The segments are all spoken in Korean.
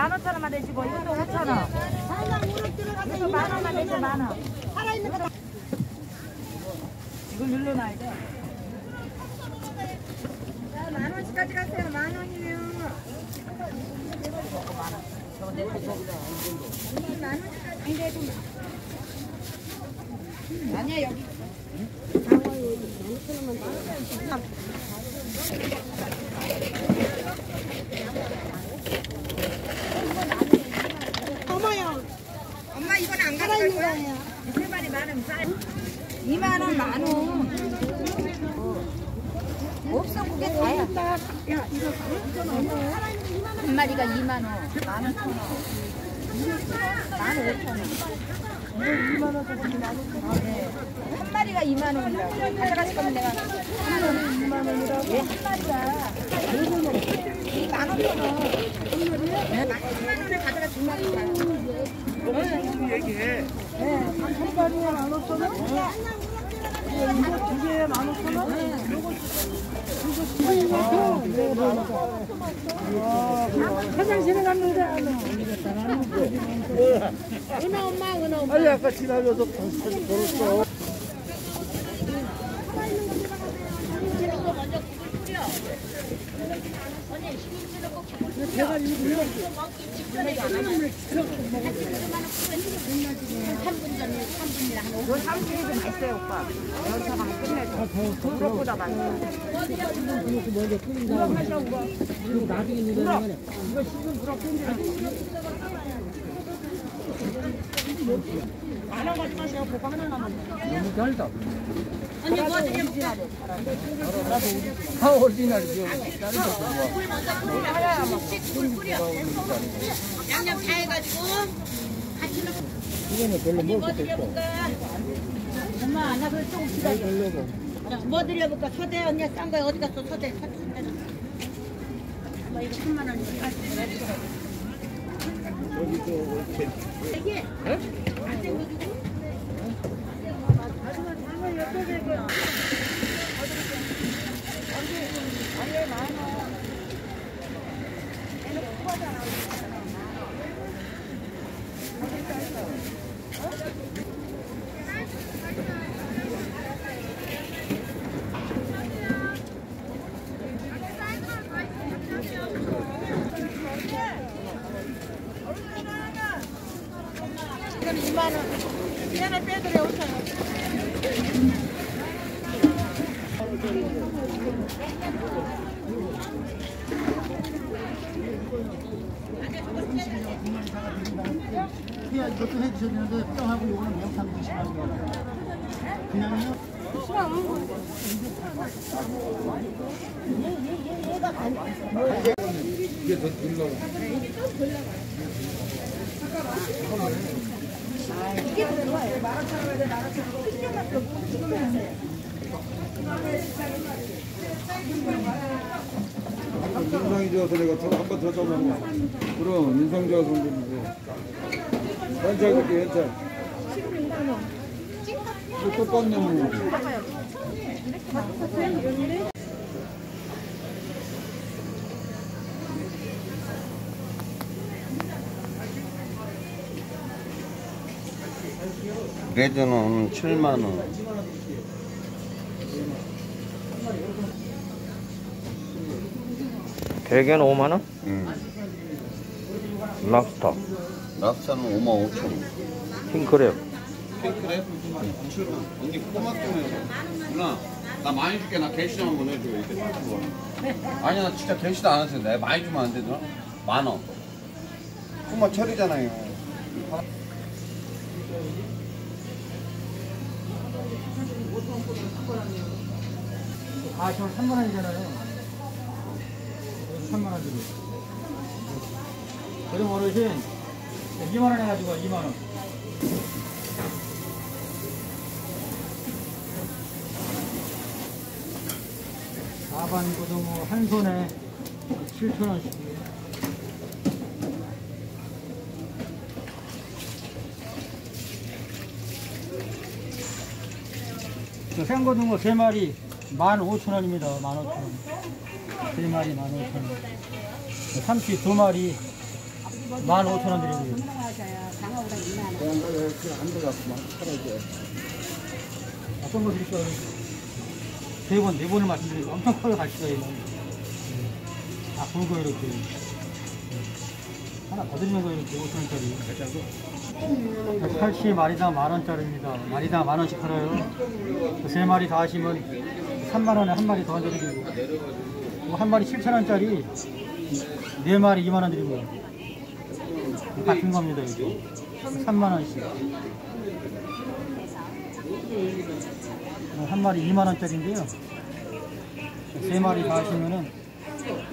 만 원만 내시고 이것도 오천 원. 이것도 만 원만 내시 만 원. 이걸 눌러놔야 돼. 만 원씩까지 가세요. 만 원이면. 아니야 여기. 엄마 이건 안 가져갈 거야? 세 마리 만 원. 싸. 2만 원, 만 원. 없어 그게 다야. 한 마리가 2만 원, 만 오천 원, 만 오천 원. 네. 한 마리가 2만 원이라고. 가져가실 거면 내가 한 마리 2만 원이라고. 예, 한 마리가 만 오천 원. 네, 만 원에 가져가 두 마리가. 아니 아까 지나면서 사진 걸었어. 요 삼식이 좀 맛있어요, 오빠. 여기서 가면 끝내줘. 그것보다 맛있어. 먼저 끓인 다음에 그리고 나중에 넣는 거네. 너무 달다. 언니 뭐 드려볼까? 아 오리지널이죠. 양념 다 해가지고 같이 넣고 이거는 별로 뭐 먹을 없어. 엄마 나 그래 조금 기다려. 뭐 드려볼까? 서대 언니 싼 거야 어디 갔어 서대? 뭐 이거 3만 원이니까 여기 저 이렇게 이게 안 땡겨주고 이거는 2만 원. 얘네 빼드려 5천 원. 그냥 이것도 해주셨는데 뼈하고 이거는 매운탕 드시면 안 돼요. 그냥요? 이게 더 들러. 인상이 좋아서 내가 한번 더 써먹어. 그럼 인상 좋아서 그런데. 현찰 그렇게 현찰. 이거 똑같네 red는 7만 원. 대게는 5만 원? 응. 랍스터, 랍스타는 5만 5천 원. 킹크랩. 그래? 언니 꼬막 좀 해서. 누나, 나 많이 줄게. 나 개시 한번 해줘. 이렇게 아니, 나 진짜 개시도 안 했어. 내가 많이 주면 안 돼, 누나? 만 원. 꼬막 철이잖아요. 아, 저 3만 원이잖아요. 3만 원 주고. 그럼 어르신 2만 원 해가지고 2만 원. 사반 고등어 한 손에 7천 원씩. 저 생고등어 3마리 15,000원입니다. 15,000원. 3마리 15,000원. 참치 2마리 만 오천 원 드리고요. 어떤 거 드릴까요? 세 번, 네 번을 말씀드리고 엄청 커요, 갈치가. 아, 굵고 이렇게. 하나 더 드리는 거 이렇게 5천원짜리. 갈치 마리당 만 원짜리입니다. 마리당 만 원씩 팔아요. 그세 마리 다 하시면 3만 원에 한 마리 더 얹어드리고. 그리고 한 마리 7천 원짜리 네 마리 2만 원 드리고요. 같은 겁니다, 이게. 3만 원씩. 한 마리 2만 원짜리인데요. 세 마리 다 하시면은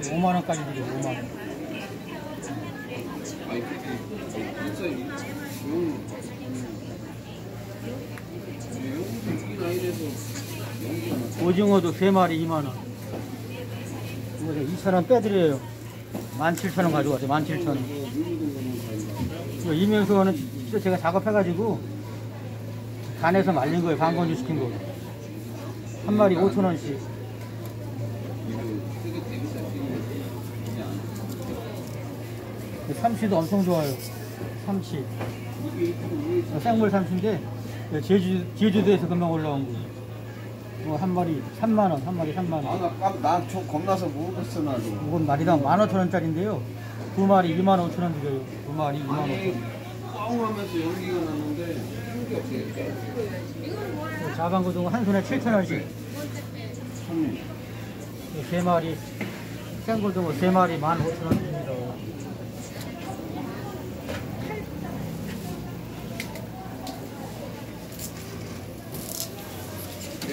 5만 원까지 드려요. 5만 원. 아 오징어도 세 마리 2만 원. 이거 2천 원 빼드려요. 17,000원 가져가세요. 17,000원. 이거 이면서는 진짜 제가 작업해가지고 간에서 말린 거예요. 방건조 시킨 거. 한 마리 5천 원씩. 삼치도 엄청 좋아요. 삼치. 생물 삼치인데 제주 제주도에서 금방 올라온 거. 이 거한 마리 3만 원, 한 마리 3만 원. 아나나저 겁나서 모르겠어 나도. 이건 마리당 15,000원짜리인데요. 두 마리 2만 5천 원 드려요. 두 마리 2만 5천 아니 원. 꽝 하면서 연기가 한게 없으니까. 작은 거 중에 한 손에 7천 원씩. 손님. 세 마리 생골동어 세 마리 15,000원입니다.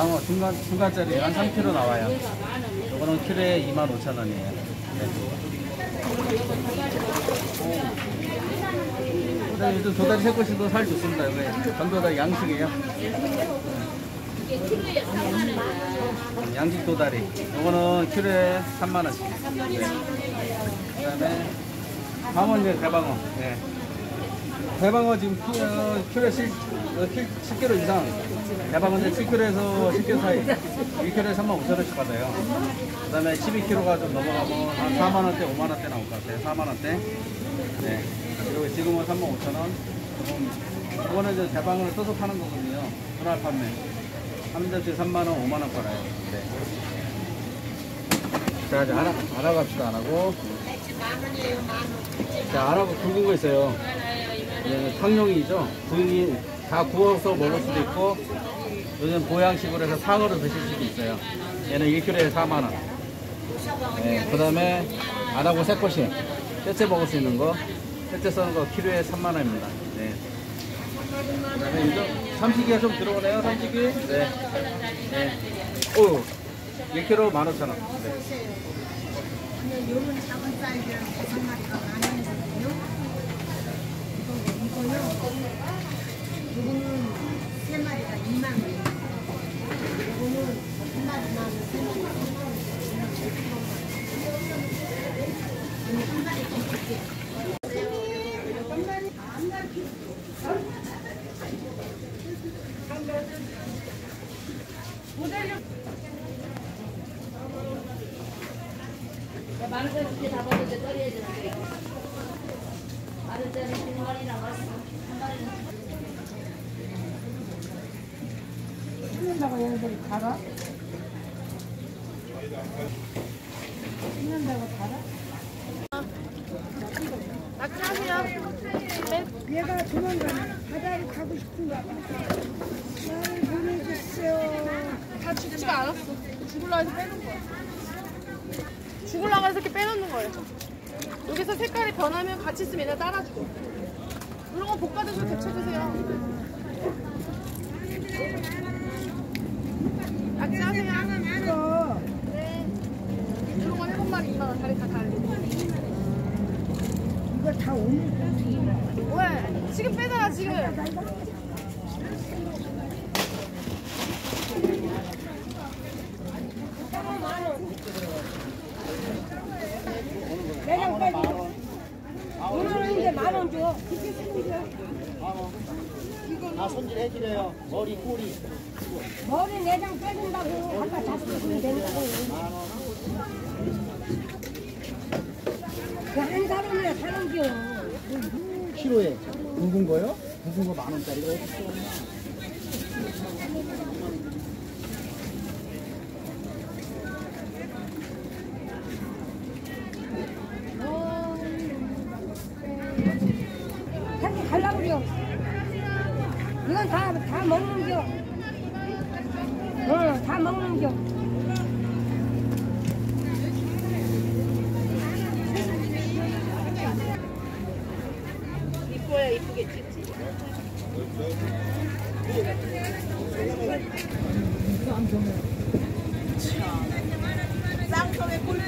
방어 중간 중간짜리 한 3kg 나와요. 이거는 키로에 25,000원이에요. 네. 네, 요즘 도다리 새꼬시도 살 좋습니다. 이거 전도다리 양식이에요. 네. 양식 도다리. 이거는 키로에 3만 원씩. 네. 그 다음에 방어 이제 대방어. 네. 대방어 지금 키, 어, 키로에 7, 어, 10kg 이상. 대방어는 7kg에서 10kg 사이. 1kg에 3만 5천 원씩 받아요. 그 다음에 12kg가 좀 넘어가면 한 4만 원대, 5만 원대 나올 것 같아요. 4만 원대. 네. 그리고 지금은 3만 5천 원. 조금, 이거는 이제 대방어를 써서 파는 거거든요. 분할 판매. 한 접시 3만 원, 5만 원 팔아요. 네. 자, 이제 알아, 알아갑시다. 안 하고. 자, 알아보 굵은 거 있어요. 네, 탕용이죠. 구이 다 구워서 먹을 수도 있고, 요즘 보양식으로 해서 상으로 드실 수도 있어요. 얘는 1kg에 4만원. 네, 그 다음에 안하고 새꼬시. 떼째 먹을 수 있는 거. 떼째 써는 거 키로에 3만 원입니다. 네. 그 다음에 요즘 삼식이가 좀 들어오네요, 삼식이. 네. 네. 오, 1kg 15,000원. 네. 요런 작은 사이즈는 다섯 마리가 만 원이거든 요거는 세 마리가 2만 원. 요거는 한 마리만 원, 세 마리가 3만 원. 이거 한 마리 더 줄게요. 찍는다고 얘네들이 달아? 찍는다고 달아? 얘가 도망가네. 바다로 가고 싶은가 봐. 나를 보내주세요. 다 죽지가 않았어. 죽을라 해서 빼놓은 거야. 죽을라고 해서 이렇게 빼놓는 거예요. 여기서 색깔이 변하면 같이 있으면 얘네 따라주고. 이런 거 볶아드시고 데쳐드세요. 낙지 하세요. 이거 네. 이런 거 일곱 마리 2만 원. 다리 다 달리고. 이거 다 오늘 왜? 지금 빼잖아 지금. 내장 빼고 오늘은 이제 만원 줘. 다 손질해드려요. 머리, 꼬리. 머리 내장 빼준다고 아까 잡수면 된다고. 그한 사람이나 사는 겨. 키로에 굵은 거요? 굵은 거 만 원짜리가 어디 있어? 한개 갈라 그려. 이건 다, 다 먹는 겨. 응, 다 먹는 겨. 이뻐야 이쁘게 찍지. 쌍성에 꼴